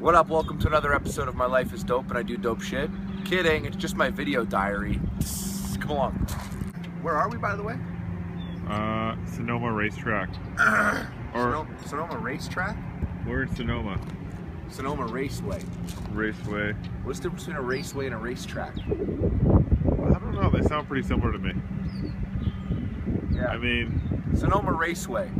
What up? Welcome to another episode of My Life is Dope and I Do Dope Shit. Kidding, it's just my video diary. Come along. Where are we, by the way? Uh, Sonoma Racetrack. or Sonoma, Sonoma Racetrack? we're in Sonoma Sonoma Raceway. Raceway. What's the difference between a raceway and a racetrack? I don't know. They sound pretty similar to me. Yeah. I mean, Sonoma Raceway.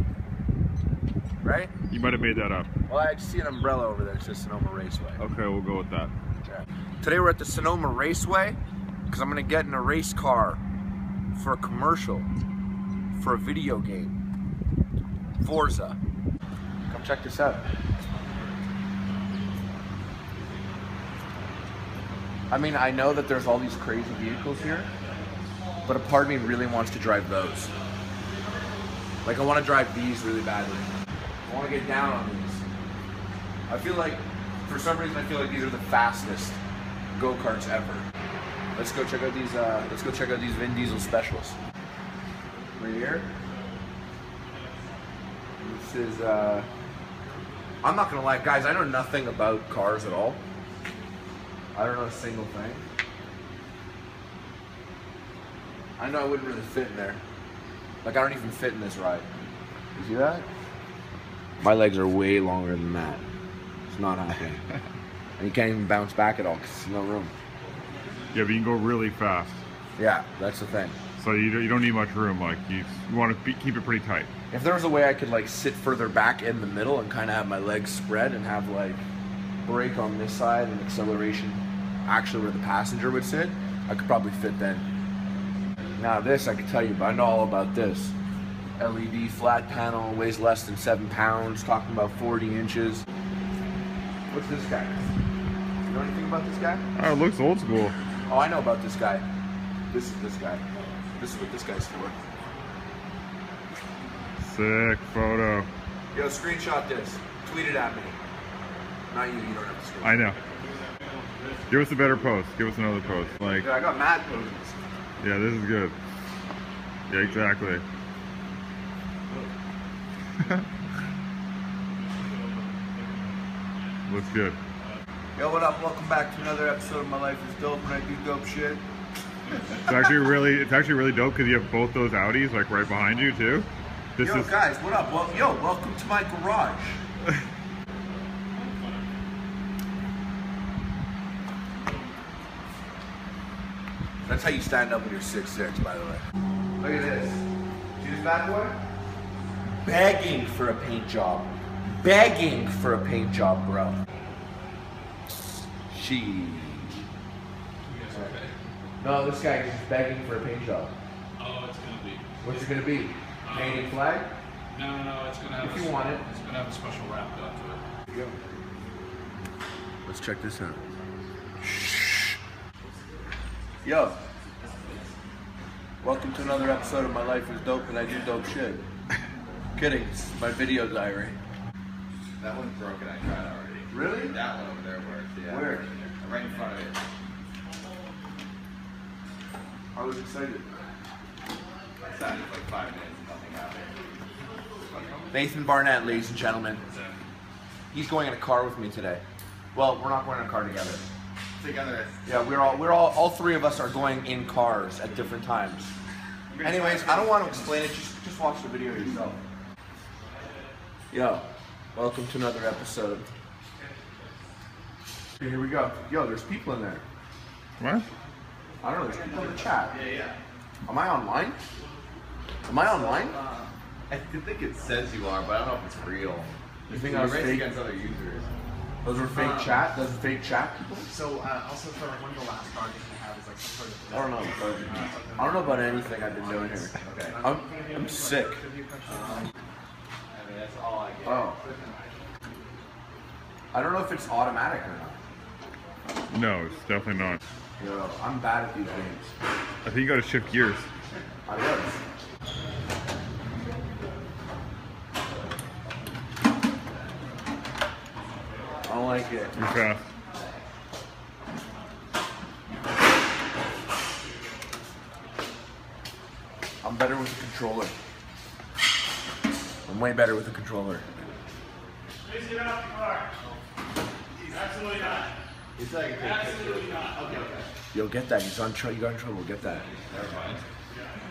Right? you might have made that up. Well, I see an umbrella over there that says Sonoma Raceway. Okay, we'll go with that. Yeah. Today we're at the Sonoma Raceway because I'm gonna get in a race car for a commercial for a video game. Forza. Come check this out. I mean, I know that there's all these crazy vehicles here, but a part of me really wants to drive those. Like, I want to drive these really badly. I want to get down on these. I feel like, for some reason, I feel like these are the fastest go karts ever. Let's go check out these. Uh, let's go check out these Vin Diesel specials. Right here. This is. Uh, I'm not gonna lie, guys. I know nothing about cars at all. I don't know a single thing. I know I wouldn't really fit in there. Like I don't even fit in this ride. You see that? My legs are way longer than that. It's not happening. and you can't even bounce back at all because there's no room. Yeah, but you can go really fast. Yeah, that's the thing. So you don't, you don't need much room. Like you, you want to be, keep it pretty tight. If there was a way I could like sit further back in the middle and kind of have my legs spread and have like brake on this side and acceleration actually where the passenger would sit, I could probably fit then. Now this I can tell you, but I know all about this. LED flat panel, weighs less than seven pounds, talking about 40 inches. What's this guy? You know anything about this guy? Oh, it looks old school. Oh, I know about this guy. This is this guy. This is what this guy's for. Sick photo. Yo, screenshot this. Tweet it at me. Not you, you don't have to screen. I know. Give us a better post. Give us another post. Like, Dude, I got mad poses. yeah, this is good. Yeah, exactly. Looks good. Yo, what up? Welcome back to another episode of My Life is Dope and I do dope shit. It's actually really, it's actually really dope because you have both those Audis like right behind you too. This yo, is guys, what up? Well, yo, welcome to my garage. That's how you stand up when you're 6'6", by the way. Look at this. See this bad boy? Begging for a paint job. Begging for a paint job, bro. She. No, this guy is just begging for a paint job. Oh, it's gonna be. What's it gonna be? Um, Canadian flag? No, no, no, it's gonna have. If a, you want it. it's gonna have a special wrap done to it. Go. Let's check this out. Shh. Yo. Welcome to another episode of My Life is Dope and I Do Dope Shit. Kidding, it's my video diary. That one's broken. I tried already. Really? That one over there works. Yeah. Where? Right in front of it. I was excited. I sat for like five minutes and nothing happened. Nathan Barnatt, ladies and gentlemen. He's going in a car with me today. Well, we're not going in a car together. Together. Yeah, we're all we're all all three of us are going in cars at different times. Anyways, I don't want to explain it. Just just watch the video yourself. Yo, welcome to another episode. Here we go. Yo, there's people in there. what? I don't know. There's people in the chat. Yeah, yeah. Am I online? Am I online? Uh, I think it says you are, but I don't know if it's real. You think You I was fake? against other users. Those were fake chat. Those are fake chat people. So uh, also for like one of the last projects we have is like some sort of. I don't know. But I don't know about anything I've been doing here. Okay. I'm I'm sick. I mean, that's all I get. Oh. I don't know if it's automatic or not. No, it's definitely not. Yo, I'm bad at these games. I think you got to shift gears. I was. I don't like it. You're fast. I'm better with the controller. I'm way better with the controller. He said I can take pictures. Yo, get that. He's on. Tr- you got in trouble. Get that.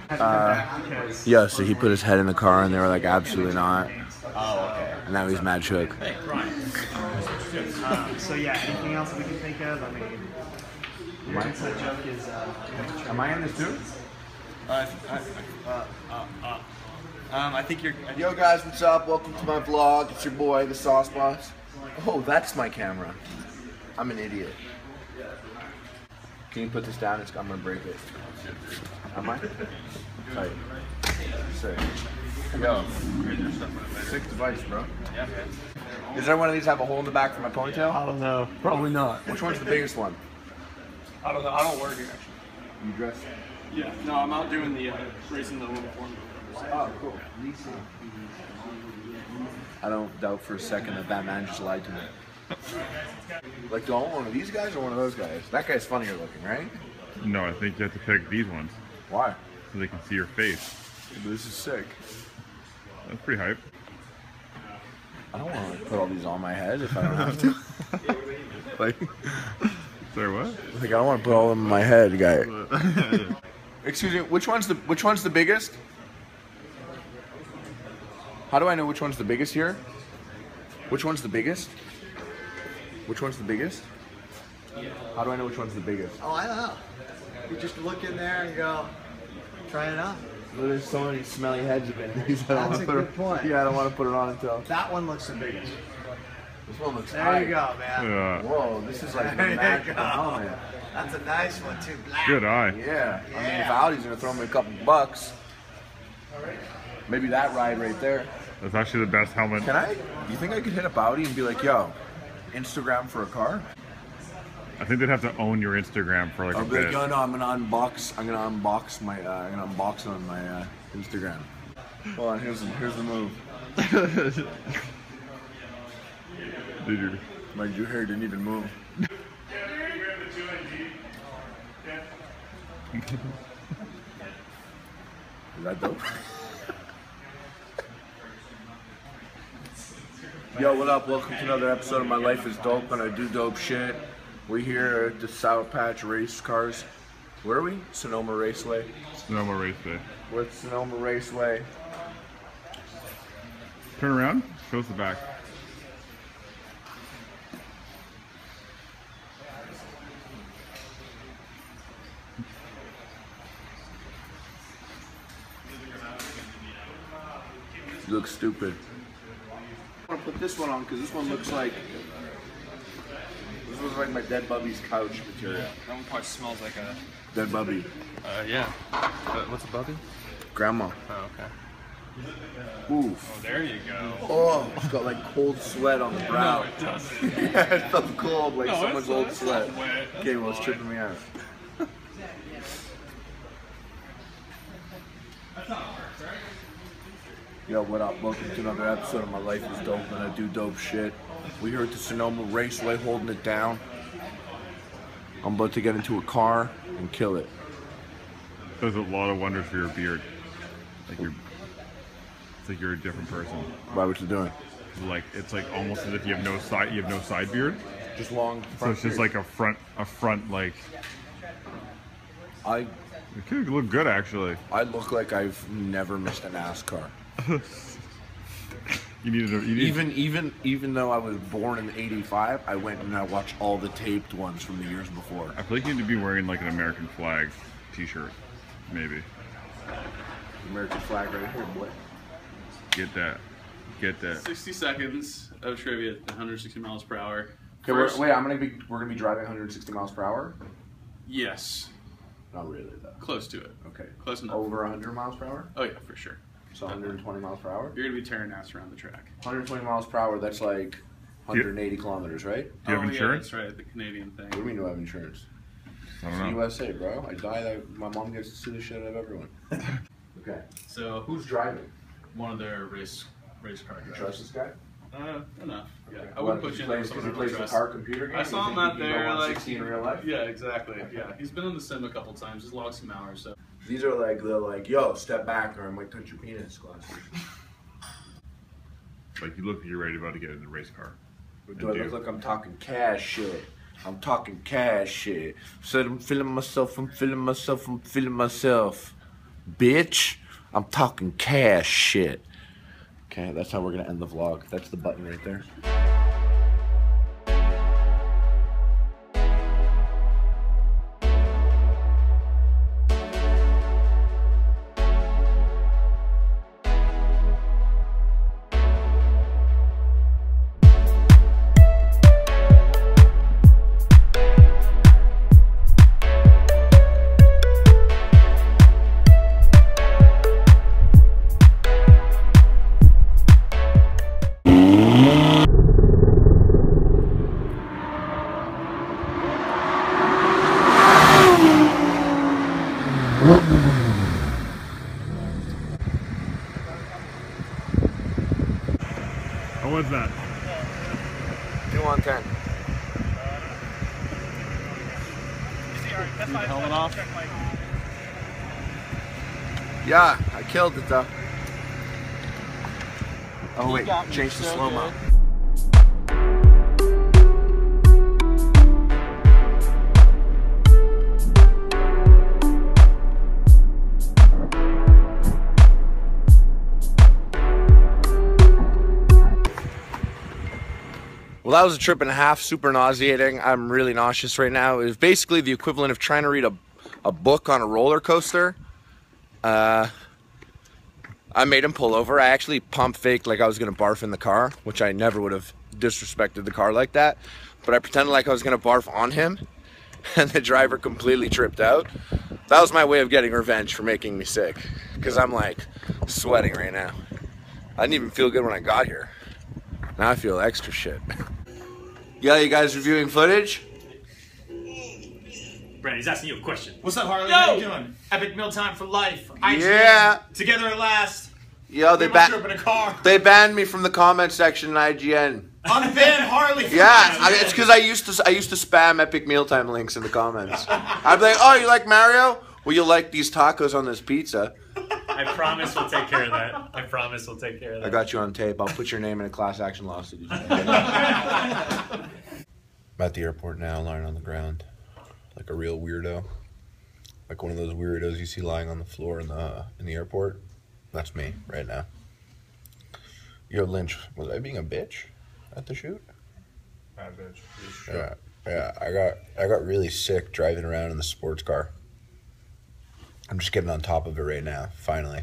Had to come Yeah. So he put his head in the car, and they were like, absolutely not. Oh, okay. And now he's mad shook. Um, so yeah, anything else we can think of? I mean, your inside joke is. Uh, Am I in this too? Uh, um, I think you're. Yo guys, what's up? Welcome to my vlog. It's your boy, the Sauce Boss. Oh, that's my camera. I'm an idiot. Can you put this down? It's, I'm gonna break it. Am I? Tight. Sick. Yo, sick device, bro. Yeah, man. Is there one of these have a hole in the back for my ponytail? I don't know. Probably not. Which one's the biggest one? I don't know. I don't work here actually. You dress. Yeah. No, I'm out doing the uh, racing the uniform. Oh, cool. I don't doubt for a second that that man just lied to me. Like, do I want one of these guys or one of those guys? That guy's funnier looking, right? No, I think you have to pick these ones Why? so they can see your face. This is sick. That's pretty hype. I don't want to put all these on my head if I don't have to. like, Sorry, what? like I don't want to put all of them in my head, guy. Excuse me. Which one's the which one's the biggest? How do I know which one's the biggest here? Which one's the biggest? Which one's the biggest? How do I know which one's the biggest? oh, I don't know. You just look in there and go, try it out. There's so many smelly heads of it. That's a good it- point. Yeah, I don't want to put it on until. That one looks the biggest. This one looks. There tight. you go, man. Uh, Whoa, this is like the There you magical go. helmet. That's a nice one too. Black. good eye. Yeah. I mean, if Audi's gonna throw me a couple bucks, maybe that ride right there. That's actually the best helmet. Can I? You think I could hit up Audi and be like, "Yo, Instagram for a car"? I think they'd have to own your Instagram for like I'll a be like, bit. "Yo, no, I'm gonna unbox. I'm gonna unbox my. Uh, I'm gonna unbox on my uh, Instagram." Hold on. Here's the, here's the move. Did you? My your hair didn't even move. Is that dope? Yo, what up? Welcome to another episode of My Life is Dope and I do dope shit. We're here at the Sour Patch Race Cars. Where are we? Sonoma Raceway. Sonoma Race Day. Sonoma Raceway. Turn around. Show us the back. Stupid. I want to put this one on because this one looks like. This looks like my dead Bubby's couch material. That one probably smells like a. Dead Bubby. Uh, yeah. Uh, what's a bubby? Grandma. Oh, okay. Oof. Oh, there you go. Oh, it's got like cold sweat on the brow. No, it doesn't. yeah, it felt cold, like No, someone's it's- old sweat. not wet. That's Okay, well, it's tripping me out. Yo, what up? Welcome to another episode of My Life is Dope and I do dope shit. We here at the Sonoma Raceway holding it down. I'm about to get into a car and kill it. Does a lot of wonders for your beard. Like you're. It's like you're a different person. Why what you doing? Like it's like almost as if you have no side. You have no side beard. Just long. So it's just like a front, a front like. I It could look good actually. I look like I've never missed a NASCAR. You needed a, you need, Even even even though I was born in '85, I went and I watched all the taped ones from the years before. I feel like you need to be wearing like an American flag T-shirt, maybe. American flag right here, boy. Get that, get that. 60 seconds of trivia at 160 miles per hour. Okay, we're, First- wait. I'm gonna be. We're gonna be driving 160 miles per hour. Yes, Not really though. close to it. Okay. Close enough. Over 100 miles per hour. Oh yeah, for sure. So 120 miles per hour. You're gonna be tearing ass around the track. 120 miles per hour. That's like 180 kilometers, right? Do you have oh, insurance? Yeah, that's right. The Canadian thing. What do you mean do I have insurance? I don't the know. USA, bro. I die. That my mom gets to sue the shit out of everyone. okay. So Who's driving? one of their race race car You drivers. trust this guy? Uh, enough. Yeah, I wouldn't put you in plays, with because someone he plays the car computer game. I saw You him out he can go there, like 160 in real life. Yeah, exactly. Yeah, he's been on the sim a couple times. He's logged some hours. So These are like the like, yo, step back or I might touch your penis glasses. Like you look like you're ready about to get in the race car. Do I look like I'm talking cash shit? I'm talking cash shit. Said I'm feeling myself, I'm feeling myself, I'm feeling myself. Bitch, I'm talking cash shit. Okay, that's how we're gonna end the vlog. That's the button right there. How was that? Two on ten. Helmet off. Yeah, I killed it though. Oh wait, change the slow Well, that was a trip and a half, super nauseating. I'm really nauseous right now. It was basically the equivalent of trying to read a, a book on a roller coaster. Uh, I made him pull over. I actually pump faked like I was gonna barf in the car, which I never would have disrespected the car like that. But I pretended like I was gonna barf on him, and the driver completely tripped out. That was my way of getting revenge for making me sick, because I'm like sweating right now. I didn't even feel good when I got here. Now I feel extra shit. Yeah, you guys reviewing footage? Brad, he's asking you a question. What's up, Harley? Yo! How you doing? Epic meal time for life. IGN. Yeah. Together at last. Yo, they Me and my ba- trip in a car. they banned me from the comment section in IGN. Unban Harley. from Yeah, I mean, it's because I used to I used to spam Epic Meal Time links in the comments. I'd be like, "Oh, you like Mario? Well, you like these tacos on this pizza." I promise we'll take care of that. I promise we'll take care of that. I got you on tape. I'll put your name in a class action lawsuit. I'm at the airport now, lying on the ground, like a real weirdo, like one of those weirdos you see lying on the floor in the in the airport. That's me right now. Yo, Lynch, was I being a bitch at the shoot? Bad bitch. Yeah, yeah. I got I got really sick driving around in the sports car. I'm just getting on top of it right now. Finally,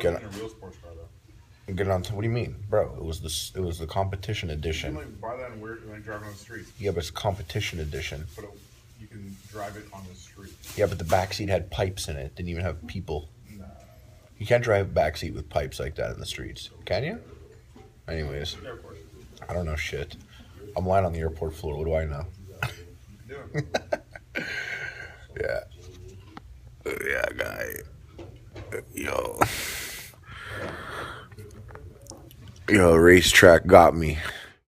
Get a real sports car though. Getting on. T- what do you mean, bro? It was the it was the competition edition. You can like buy that and wear it when driving on the streets, Yeah, but it's competition edition. but it, you can drive it on the street. Yeah, but the back seat had pipes in it. Didn't even have people. You can't drive a back seat with pipes like that in the streets, can you? Anyways, Airport. I don't know shit. I'm lying on the airport floor. What do I know? Yeah. Yeah, guy. Yo. Yo, racetrack got me.